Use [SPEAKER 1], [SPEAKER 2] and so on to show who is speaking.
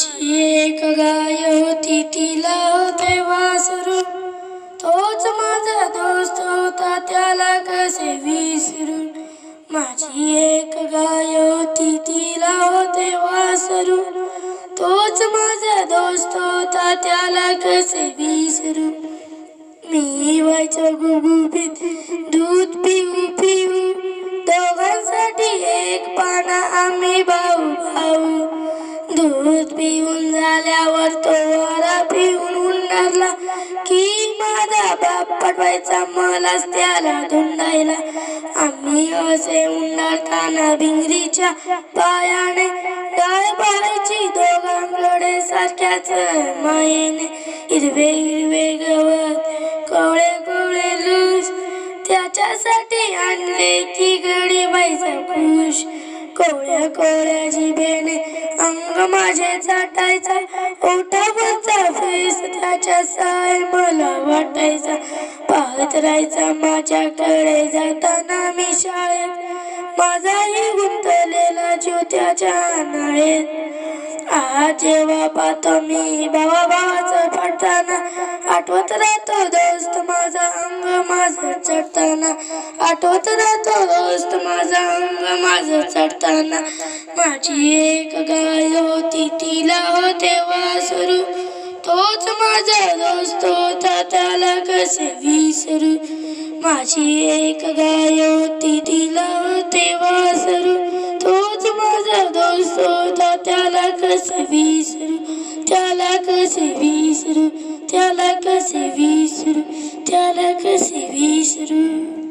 [SPEAKER 1] माझी एक गाय होती तिला होते वासरू. तोच माझा दोस्त होता त्याला कसे विसरून. माझी एक गाय होती तिला होते वासरू. तोच माझा दोस्त होता त्याला कसे विसरू मी व्हायचो गुगुबीत दूध पिऊ पिऊ. दूध पिऊन झाल्यावर तो वारा पिऊन उन्हारला की माझा बाप पटवायचा मलाच त्याला धुंडायला. आम्ही असे उन्हाळताना भिंगरीच्या पायाने डाळ पाहायची दोघांकडे सारख्याच मायेने हिरवे हिरवे गवत कोवळे कोवळे लूस त्याच्यासाठी आणले की गडी बाईचा खुश कोवळ्या कोवळ्या जिभेने माझे चाटायचा ओठावरचा फेस त्याच्या साय मला वाटायचा. पाहत राहायचा माझ्याकडे जाताना मी शाळेत. माझाही गुंतलेला जीव त्याच्या नाळेत जेव्हा पाहतो मी बाबा भावाचं पडताना आठवत राहतो दोस्त माझा अंग माझं चढताना. आठवत राहतो दोस्त माझा अंग माझं चढताना. माझी एक गाय होती तिला होते वासरू तोच माझा दोस्त होता त्याला कसे विसरू? माझी एक गाय दोस्त होता त्याला कसे विसरू त्याला कसे विसरू त्याला कसे विसरू त्याला कसे विसरू